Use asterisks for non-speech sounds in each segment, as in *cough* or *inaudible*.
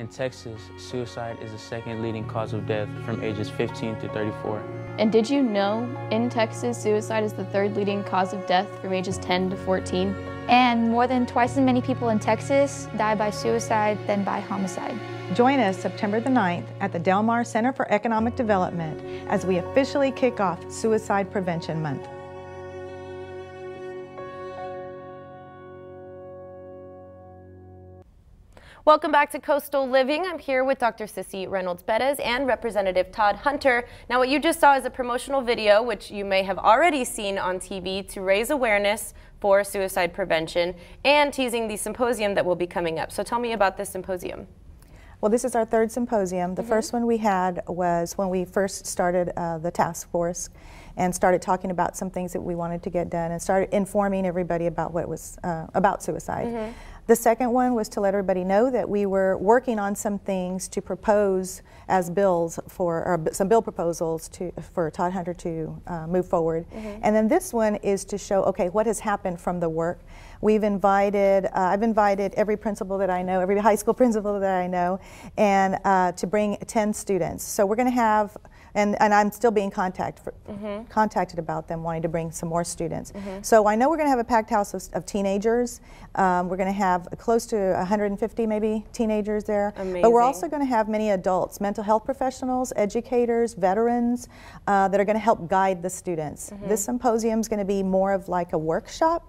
In Texas, suicide is the second leading cause of death from ages 15 to 34. And did you know in Texas, suicide is the third leading cause of death from ages 10 to 14? And more than twice as many people in Texas die by suicide than by homicide. Join us September the 9th at the Del Mar Center for Economic Development as we officially kick off Suicide Prevention Month. Welcome back to Coastal Living. I'm here with Dr. Sissy Reynolds Bettis and Representative Todd Hunter. Now, what you just saw is a promotional video, which you may have already seen on TV, to raise awareness for suicide prevention and teasing the symposium that will be coming up. So, tell me about this symposium. Well, this is our third symposium. The mm -hmm. first one we had was when we first started uh, the task force and started talking about some things that we wanted to get done and started informing everybody about what was uh, about suicide. Mm -hmm. The second one was to let everybody know that we were working on some things to propose as bills for, or some bill proposals to, for Todd Hunter to uh, move forward. Mm -hmm. And then this one is to show, okay, what has happened from the work. We've invited, uh, I've invited every principal that I know, every high school *laughs* principal that I know, and uh, to bring 10 students. So we're going to have and, and I'm still being contact for, mm -hmm. contacted about them wanting to bring some more students. Mm -hmm. So I know we're going to have a packed house of, of teenagers. Um, we're going to have close to 150 maybe teenagers there. Amazing. But we're also going to have many adults, mental health professionals, educators, veterans uh, that are going to help guide the students. Mm -hmm. This symposium is going to be more of like a workshop.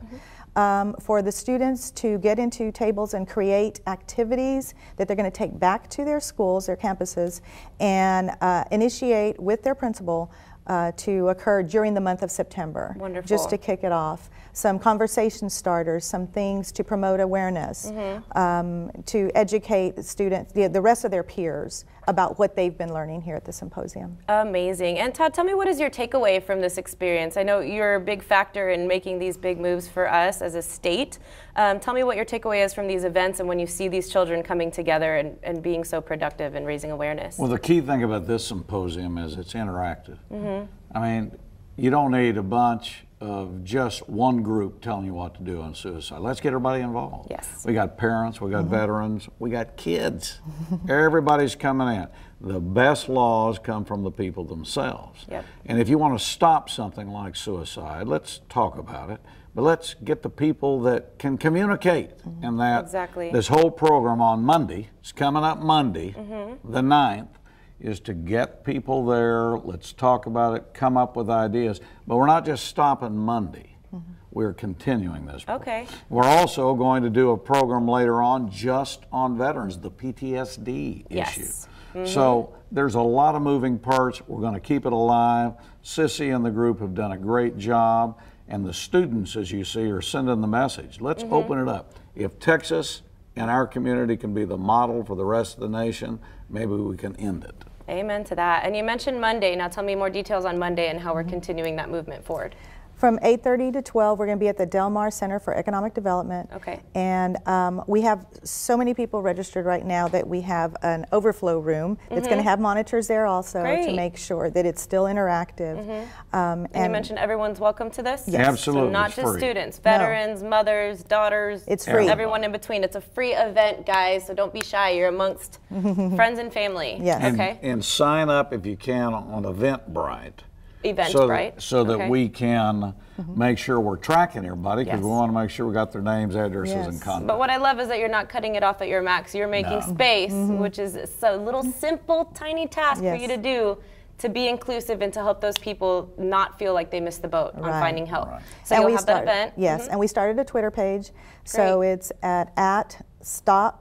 Um, for the students to get into tables and create activities that they're going to take back to their schools, their campuses, and uh, initiate with their principal uh, to occur during the month of September. Wonderful. Just to kick it off some conversation starters, some things to promote awareness, mm -hmm. um, to educate the students, the, the rest of their peers about what they've been learning here at the symposium. Amazing. And Todd, tell me what is your takeaway from this experience? I know you're a big factor in making these big moves for us as a state. Um, tell me what your takeaway is from these events and when you see these children coming together and, and being so productive and raising awareness. Well, the key thing about this symposium is it's interactive. Mm -hmm. I mean, you don't need a bunch of just one group telling you what to do on suicide. Let's get everybody involved. Yes. We got parents, we got mm -hmm. veterans, we got kids. Everybody's coming in. The best laws come from the people themselves. Yep. And if you want to stop something like suicide, let's talk about it. But let's get the people that can communicate. Mm -hmm. And that exactly. this whole program on Monday, it's coming up Monday, mm -hmm. the 9th, is to get people there, let's talk about it, come up with ideas. But we're not just stopping Monday. Mm -hmm. We're continuing this. Okay. We're also going to do a program later on just on veterans, the PTSD yes. issue. Mm -hmm. So there's a lot of moving parts. We're going to keep it alive. Sissy and the group have done a great job. And the students, as you see, are sending the message. Let's mm -hmm. open it up. If Texas and our community can be the model for the rest of the nation, maybe we can end it. Amen to that. And you mentioned Monday. Now tell me more details on Monday and how we're continuing that movement forward. From 8.30 to 12, we're going to be at the Del Mar Center for Economic Development. Okay. And um, we have so many people registered right now that we have an overflow room that's mm -hmm. going to have monitors there also Great. to make sure that it's still interactive. Mm -hmm. um, and, and, you mentioned everyone's welcome to this? Yes. Absolutely. So not it's just free. students, veterans, no. mothers, daughters. It's free. Everyone in between. It's a free event, guys, so don't be shy. You're amongst *laughs* friends and family. Yes. Okay. And, and sign up if you can on Eventbrite event, so right? That, so that we can mm -hmm. make sure we're tracking everybody because yes. we want to make sure we got their names, addresses, yes. and contact. But what I love is that you're not cutting it off at your max. You're making no. space, mm -hmm. which is a little simple, tiny task yes. for you to do to be inclusive and to help those people not feel like they missed the boat right. on finding help. Right. So and you'll have start, that event. Yes, mm -hmm. and we started a Twitter page. Great. So it's at at stop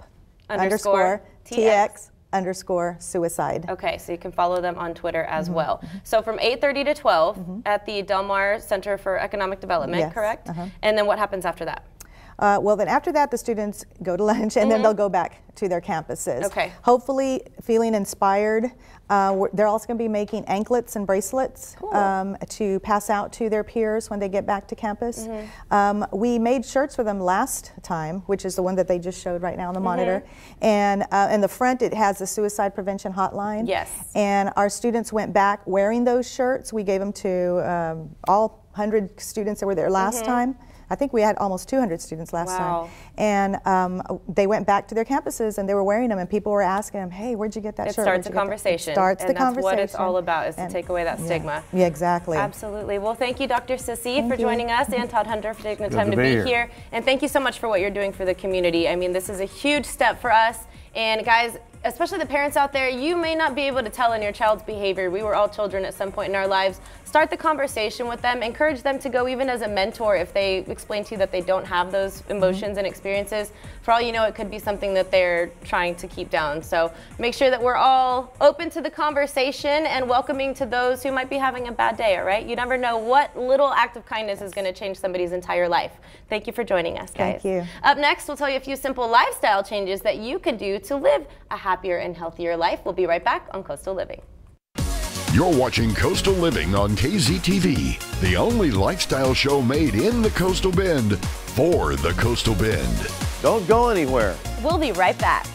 underscore, underscore tx underscore suicide. Okay, so you can follow them on Twitter as mm -hmm. well. So from 8.30 to 12 mm -hmm. at the Del Mar Center for Economic Development, yes. correct? Uh -huh. And then what happens after that? Uh, well, then after that, the students go to *laughs* lunch and mm -hmm. then mm-hmm. they'll go back to their campuses. Okay. Hopefully, feeling inspired. Uh, they're also going to be making anklets and bracelets cool. um, to pass out to their peers when they get back to campus. Mm -hmm. um, we made shirts for them last time, which is the one that they just showed right now on the mm -hmm. monitor. And uh, in the front, it has the suicide prevention hotline. Yes. And our students went back wearing those shirts. We gave them to um, all 100 students that were there last mm -hmm. time I think we had almost 200 students last Wow. time. And um, they went back to their campuses and they were wearing them, and people were asking them, "Hey, where'd you get that It shirt?" starts Where'd a you get that?" It conversation, starts and the that's conversation. what it's all about, is to take away that yeah. stigma. Yeah, exactly. Absolutely. Well, thank you, Dr. Sissy, for you. joining us, and Todd Hunter for taking the time to to, be be here. here. And thank you so much for what you're doing for the community. I mean, this is a huge step for us. And guys, especially the parents out there, you may not be able to tell in your child's behavior. We were all children at some point in our lives. Start the conversation with them. Encourage them to go even as a mentor if they explain to you that they don't have those mm-hmm. emotions and experiences. For all you know, it could be something that they're trying to keep down. So make sure that we're all open to the conversation and welcoming to those who might be having a bad day, all right? You never know what little act of kindness is going to change somebody's entire life. Thank you for joining us, guys. Thank you. Up next, we'll tell you a few simple lifestyle changes that you can do to live a happier and healthier life. We'll be right back on Coastal Living. You're watching Coastal Living on KZTV, the only lifestyle show made in the Coastal Bend for the Coastal Bend. Don't go anywhere. We'll be right back.